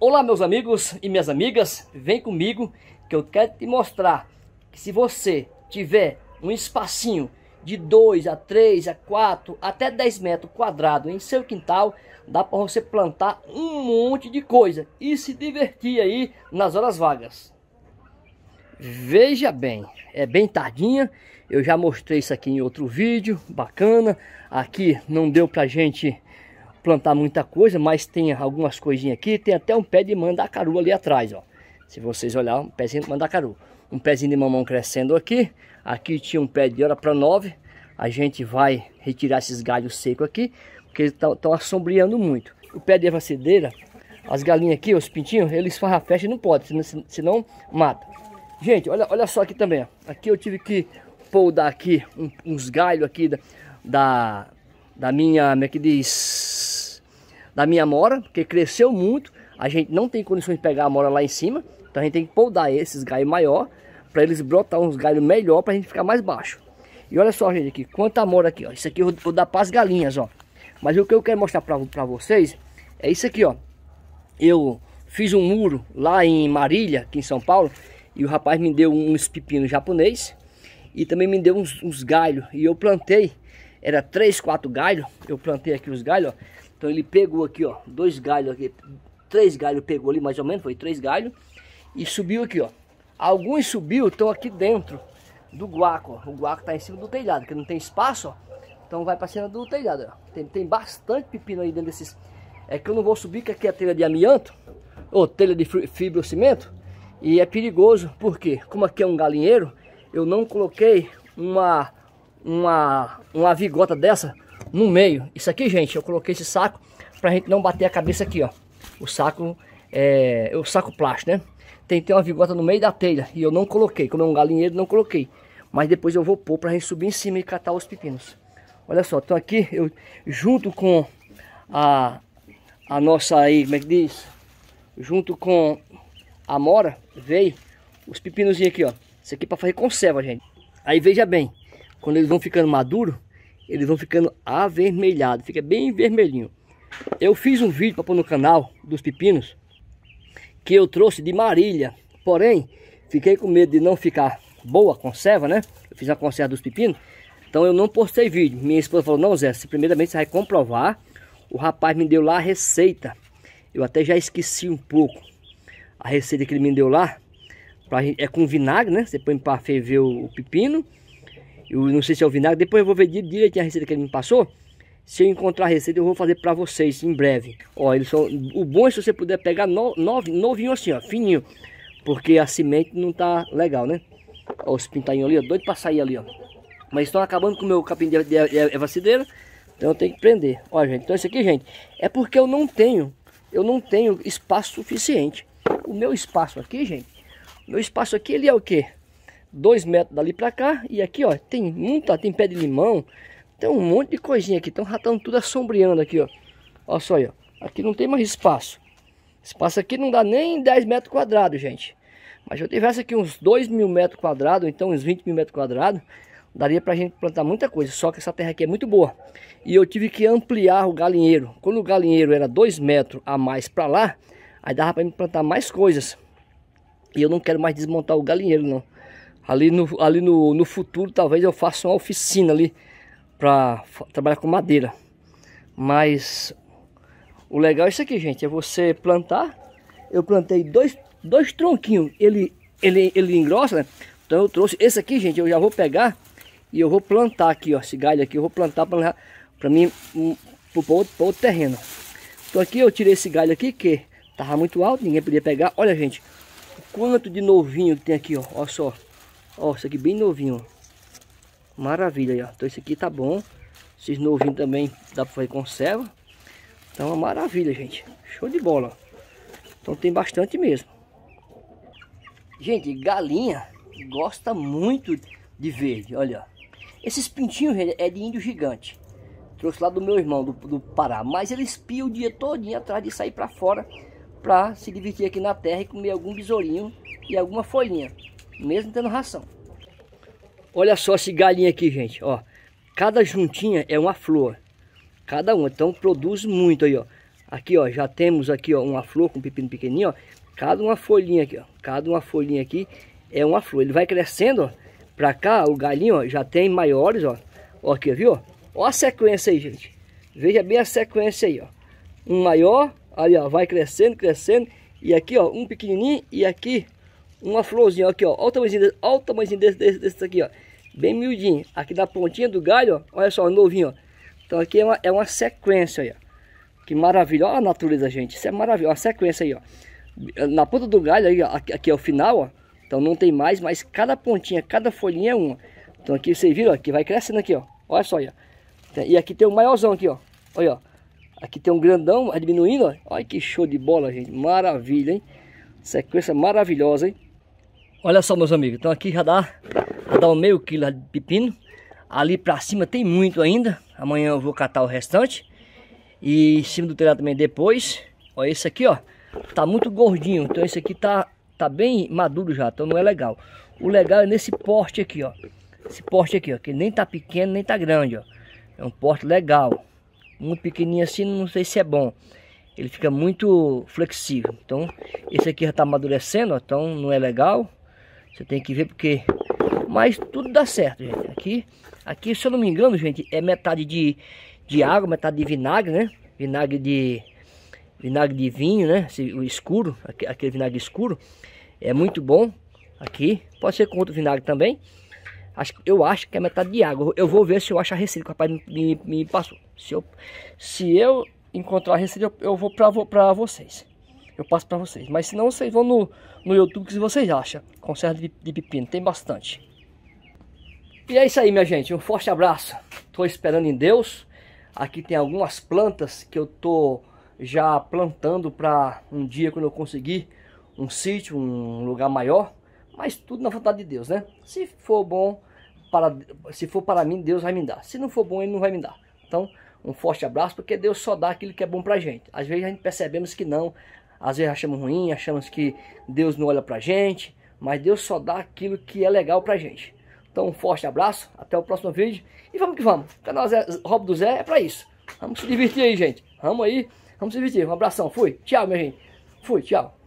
Olá meus amigos e minhas amigas, vem comigo que eu quero te mostrar que se você tiver um espacinho de 2 a 3 a 4 até 10 metros quadrados em seu quintal, dá para você plantar um monte de coisa e se divertir aí nas horas vagas. Veja bem, é bem tardinha, eu já mostrei isso aqui em outro vídeo, bacana. Aqui não deu pra gente plantar muita coisa, mas tem algumas coisinhas aqui. Tem até um pé de mandacaru ali atrás, ó. Se vocês olharem, um pezinho de mandacaru. Um pezinho de mamão crescendo aqui. Aqui tinha um pé de hora para nove. A gente vai retirar esses galhos secos aqui, porque eles estão assombreando muito. O pé de evacideira, as galinhas aqui, os pintinhos, eles fazem a festa e não pode, senão, senão mata. Gente, olha, olha só aqui também, ó. Aqui eu tive que poldar aqui um, uns galhos aqui da, da, da minha, como é que diz da minha mora, porque cresceu muito. A gente não tem condições de pegar a mora lá em cima. Então a gente tem que podar esses galhos maior para eles brotar uns galhos melhor para a gente ficar mais baixo. E olha só, gente, aqui, quanta amora aqui, ó. Isso aqui eu vou dar para as galinhas, ó. Mas o que eu quero mostrar para vocês é isso aqui, ó. Eu fiz um muro lá em Marília, aqui em São Paulo, e o rapaz me deu uns pepinos japonês e também me deu uns, uns galhos. E eu plantei, era três, quatro galhos, eu plantei aqui os galhos, ó. Então ele pegou aqui, ó, dois galhos aqui, três galhos pegou ali mais ou menos, foi três galhos. E subiu aqui, ó. Alguns subiu, estão aqui dentro do guaco, ó. O guaco tá em cima do telhado, que não tem espaço, ó. Então vai para cima do telhado, ó. Tem, tem bastante pepino aí dentro desses... É que eu não vou subir, que aqui é telha de amianto, ou telha de fibrocimento. E é perigoso, porque como aqui é um galinheiro, eu não coloquei uma, uma, uma vigota dessa no meio. Isso aqui, gente, eu coloquei esse saco pra gente não bater a cabeça aqui, ó. O saco é o saco plástico, né? Tem que ter uma vigota no meio da telha e eu não coloquei. Como é um galinheiro, não coloquei. Mas depois eu vou pôr pra gente subir em cima e catar os pepinos. Olha só, então aqui eu junto com a a nossa aí, como é que diz? Junto com a mora, veio os pepinozinhos aqui, ó. Isso aqui para fazer conserva, gente. Aí veja bem, quando eles vão ficando maduros, eles vão ficando avermelhados, fica bem vermelhinho. Eu fiz um vídeo para pôr no canal dos pepinos, que eu trouxe de Marília, porém, fiquei com medo de não ficar boa a conserva, né? Eu fiz a conserva dos pepinos, então eu não postei vídeo. Minha esposa falou, não Zé, primeiramente você vai comprovar. O rapaz me deu lá a receita, eu até já esqueci um pouco a receita que ele me deu lá. Pra, é com vinagre, né? Você põe para ferver o, o pepino eu não sei se é o vinagre. Depois eu vou ver direitinho a receita que ele me passou. Se eu encontrar a receita, eu vou fazer para vocês em breve. Ó, eles são... O bom é se você puder pegar no, novinho assim, ó, fininho. Porque a semente não tá legal, né? Ó, os pintainhos ali, ó, doido para sair ali, ó. Mas estão acabando com o meu capim de, de, de. Então eu tenho que prender. Ó, gente, então isso aqui, gente, é porque eu não tenho, eu não tenho espaço suficiente. O meu espaço aqui, gente, meu espaço aqui, ele é o quê? Dois metros dali para cá. E aqui, ó, tem muita, tem pé de limão. Tem um monte de coisinha aqui. Estão ratando tudo assombreando aqui, ó. Olha só aí, ó. Aqui não tem mais espaço. Espaço aqui não dá nem 10 metros quadrados, gente. Mas se eu tivesse aqui uns 2 mil metros quadrados, então uns 20 mil metros quadrados, daria pra gente plantar muita coisa. Só que essa terra aqui é muito boa. E eu tive que ampliar o galinheiro. Quando o galinheiro era 2 metros a mais pra lá, aí dava pra gente plantar mais coisas. E eu não quero mais desmontar o galinheiro, não. Ali no, ali no, no futuro talvez eu faça uma oficina ali para trabalhar com madeira. Mas o legal é isso aqui, gente, é você plantar. Eu plantei dois, dois tronquinhos, ele, ele, ele engrossa, né? Então eu trouxe esse aqui, gente, eu já vou pegar e eu vou plantar aqui, ó, esse galho aqui, eu vou plantar para para mim um, para outro, outro terreno. Então aqui eu tirei esse galho aqui que tava muito alto, ninguém podia pegar. Olha, gente, o quanto de novinho tem aqui, ó, olha só. Ó, isso aqui bem novinho. Maravilha aí, ó. Então esse aqui tá bom. Esses novinhos também dá pra fazer conserva. Então é uma maravilha, gente. Show de bola. Então tem bastante mesmo. Gente, galinha gosta muito de verde, olha. Esses pintinhos é de índio gigante. Trouxe lá do meu irmão, do, do Pará. Mas ele espia o dia todinho atrás de sair para fora. Pra se divertir aqui na terra e comer algum besourinho e alguma folhinha mesmo tendo ração. Olha só esse galinha aqui, gente, ó. Cada juntinha é uma flor. Cada uma, então produz muito aí, ó. Aqui, ó, já temos aqui, ó, uma flor com pepino pequenininho, ó. Cada uma folhinha aqui, ó. Cada uma folhinha aqui é uma flor. Ele vai crescendo, ó. Pra cá, o galinho, ó, já tem maiores, ó. Ó aqui, viu? Ó a sequência aí, gente. Veja bem a sequência aí, ó. Um maior, ali, ó, vai crescendo, crescendo. E aqui, ó, um pequenininho e aqui uma florzinha, aqui, ó. Olha o tamanhozinho desse, olha o desse, desse, desse aqui, ó. Bem miudinho. Aqui na pontinha do galho, ó. Olha só, novinho, ó. Então aqui é uma, é uma sequência aí, ó. Que maravilha. Olha a natureza, gente. Isso é maravilha. Uma sequência aí, ó. Na ponta do galho aí, ó. Aqui, aqui é o final, ó. Então não tem mais, mas cada pontinha, cada folhinha é uma. Então aqui vocês viram, ó, que vai crescendo aqui, ó. Olha só aí, ó. E aqui tem um maiorzão aqui, ó. Olha, ó. Aqui tem um grandão, vai diminuindo, ó. Olha que show de bola, gente. Maravilha, hein? Sequência maravilhosa, hein? Olha só, meus amigos. Então aqui já dá, já dá um meio quilo de pepino. Ali pra cima tem muito ainda. Amanhã eu vou catar o restante. E em cima do telhado também depois. Ó, esse aqui, ó. Tá muito gordinho. Então esse aqui tá, tá bem maduro já. Então não é legal. O legal é nesse porte aqui, ó. Esse porte aqui, ó. Que nem tá pequeno, nem tá grande, ó. É um porte legal. Muito pequenininho assim, não sei se é bom. Ele fica muito flexível. Então, esse aqui já tá amadurecendo, ó. Então não é legal. Você tem que ver porque... Mas tudo dá certo, gente. Aqui, aqui se eu não me engano, gente, é metade de de água, metade de vinagre, né? Vinagre de vinagre de vinho, né? Esse, o escuro, aquele vinagre escuro é muito bom aqui. Pode ser com outro vinagre também. Acho, eu acho que é metade de água. Eu vou ver se eu acho a receita que o rapaz me, me, passou. Se eu, se eu encontrar a receita, eu, eu vou para vocês. Eu passo para vocês. Mas se não, vocês vão no, no YouTube que vocês acham. Conserva de, de pepino, tem bastante. E é isso aí, minha gente. Um forte abraço. Estou esperando em Deus. Aqui tem algumas plantas que eu tô já plantando para um dia quando eu conseguir um sítio, um lugar maior. Mas tudo na vontade de Deus, né? Se for bom, para, se for para mim, Deus vai me dar. Se não for bom, Ele não vai me dar. Então, um forte abraço, porque Deus só dá aquilo que é bom pra gente. Às vezes a gente percebemos que não, às vezes achamos ruim, achamos que Deus não olha pra gente, mas Deus só dá aquilo que é legal pra gente. Então um forte abraço, até o próximo vídeo e vamos que vamos. O canal Zé, Rob do Zé é pra isso. Vamos se divertir aí, gente. Vamos aí, vamos se divertir. Um abração, fui. Tchau, minha gente. Fui, tchau.